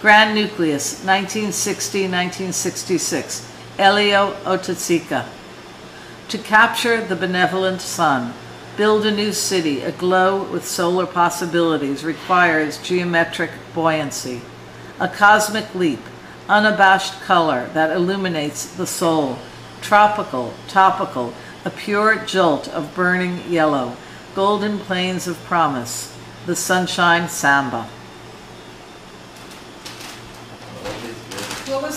Grand Nucleus, 1960-1966, Hélio Oiticica. To capture the benevolent sun, build a new city aglow with solar possibilities requires geometric buoyancy. A cosmic leap, unabashed color that illuminates the soul. Tropical, topical, a pure jolt of burning yellow. Golden plains of promise. The sunshine samba. Yo voy